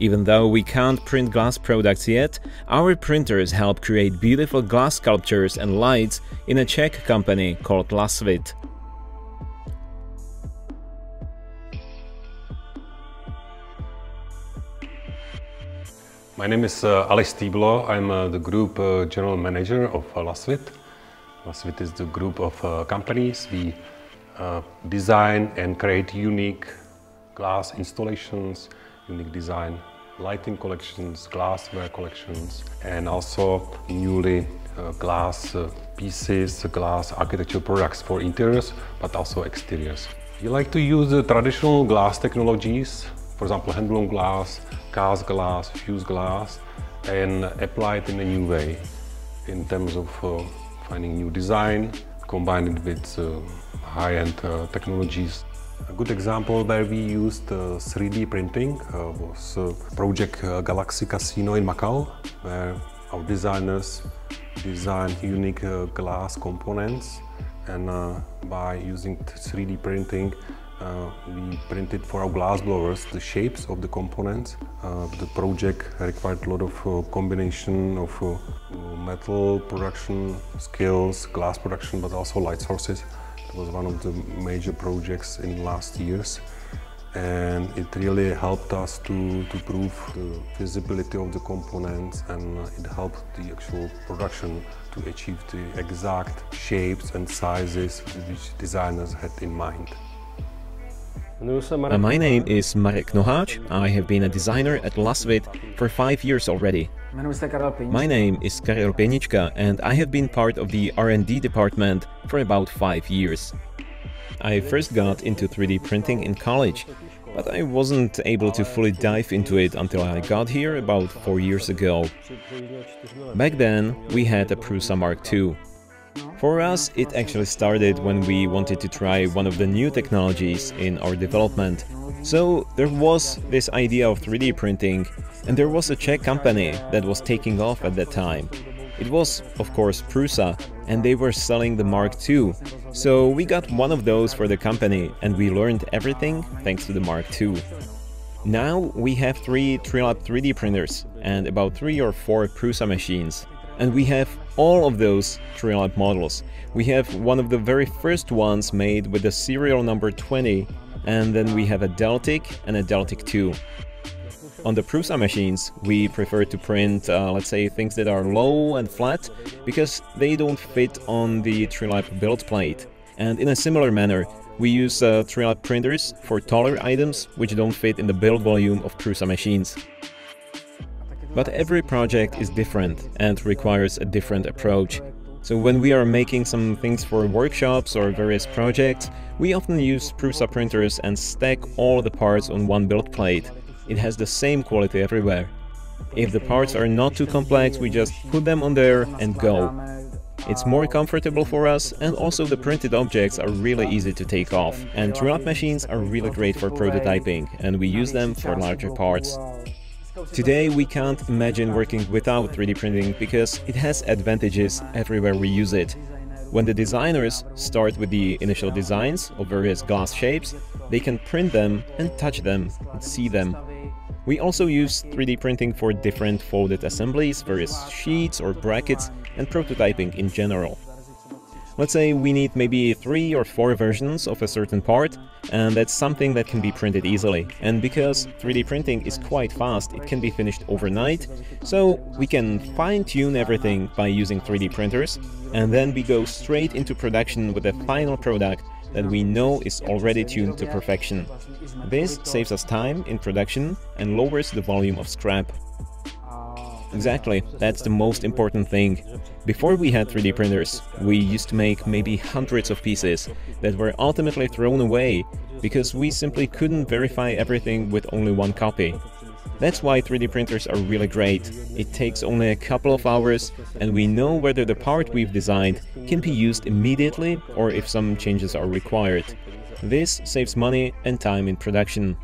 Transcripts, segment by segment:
Even though we can't print glass products yet, our printers help create beautiful glass sculptures and lights in a Czech company called Lasvit. My name is uh, Aleš Stýblo. I'm uh, the group uh, general manager of uh, Lasvit. Lasvit is the group of uh, companies. We uh, design and create unique glass installations, unique design lighting collections, glassware collections, and also newly uh, glass uh, pieces, glass architectural products for interiors, but also exteriors. We like to use the traditional glass technologies, for example, handblown glass, cast glass, fused glass, and apply it in a new way in terms of uh, finding new design, combine it with uh, high-end uh, technologies a good example where we used uh, 3D printing uh, was uh, Project uh, Galaxy Casino in Macau, where our designers designed unique uh, glass components and uh, by using 3D printing we printed for our glass blowers the shapes of the components. the project required a lot of combination of metal production skills, glass production, but also light sources. It was one of the major projects in last years and it really helped us to, to prove the feasibility of the components and it helped the actual production to achieve the exact shapes and sizes which designers had in mind. Uh, my name is Marek Nohač. I have been a designer at Lasvit for five years already. My name is Karel Pěnička and I have been part of the R&D department for about five years. I first got into 3D printing in college, but I wasn't able to fully dive into it until I got here about four years ago. Back then, we had a Prusa Mark II. For us, it actually started when we wanted to try one of the new technologies in our development. So there was this idea of 3D printing and there was a Czech company that was taking off at that time. It was, of course, Prusa, and they were selling the Mark II. So we got one of those for the company, and we learned everything thanks to the Mark II. Now we have three Trilab 3D printers and about three or four Prusa machines. And we have all of those Trilab models. We have one of the very first ones made with the serial number 20, and then we have a DeltiQ and a DeltiQ 2. On the Prusa machines, we prefer to print, uh, let's say, things that are low and flat, because they don't fit on the Trilab build plate. And in a similar manner, we use uh, Trilab printers for taller items which don't fit in the build volume of Prusa machines. But every project is different and requires a different approach. So when we are making some things for workshops or various projects, we often use Prusa printers and stack all the parts on one build plate it has the same quality everywhere. If the parts are not too complex, we just put them on there and go. It's more comfortable for us and also the printed objects are really easy to take off. And Trilab machines are really great for prototyping and we use them for larger parts. Today we can't imagine working without 3D printing because it has advantages everywhere we use it. When the designers start with the initial designs of various glass shapes, they can print them and touch them and see them we also use 3D printing for different folded assemblies, various sheets or brackets, and prototyping in general. Let's say we need maybe three or four versions of a certain part, and that's something that can be printed easily. And because 3D printing is quite fast, it can be finished overnight, so we can fine-tune everything by using 3D printers, and then we go straight into production with a final product that we know is already tuned to perfection. This saves us time in production and lowers the volume of scrap. Exactly, that's the most important thing. Before we had 3D printers, we used to make maybe hundreds of pieces that were ultimately thrown away because we simply couldn't verify everything with only one copy. That's why 3D printers are really great. It takes only a couple of hours and we know whether the part we've designed can be used immediately or if some changes are required. This saves money and time in production.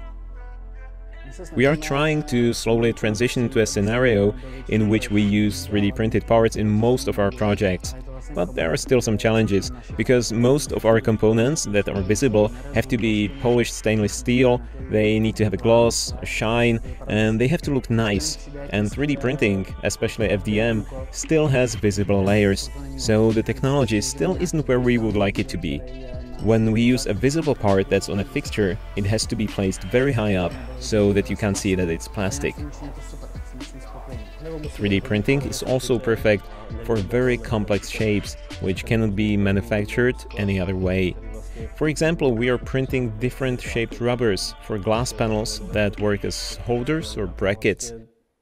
We are trying to slowly transition to a scenario in which we use 3D printed parts in most of our projects. But there are still some challenges, because most of our components that are visible have to be polished stainless steel, they need to have a gloss, a shine, and they have to look nice. And 3D printing, especially FDM, still has visible layers, so the technology still isn't where we would like it to be. When we use a visible part that's on a fixture, it has to be placed very high up, so that you can't see that it's plastic. 3D printing is also perfect for very complex shapes, which cannot be manufactured any other way. For example, we are printing different shaped rubbers for glass panels that work as holders or brackets.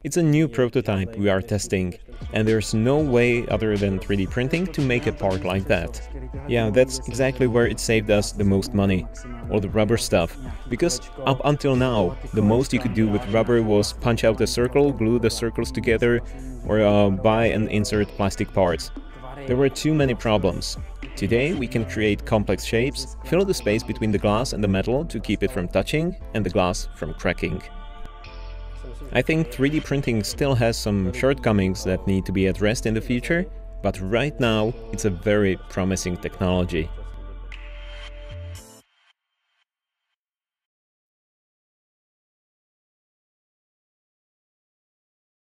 It's a new prototype we are testing, and there's no way other than 3D printing to make a part like that. Yeah, that's exactly where it saved us the most money, all the rubber stuff. Because up until now, the most you could do with rubber was punch out a circle, glue the circles together, or uh, buy and insert plastic parts. There were too many problems. Today we can create complex shapes, fill the space between the glass and the metal to keep it from touching and the glass from cracking. I think 3D printing still has some shortcomings that need to be addressed in the future, but right now it's a very promising technology.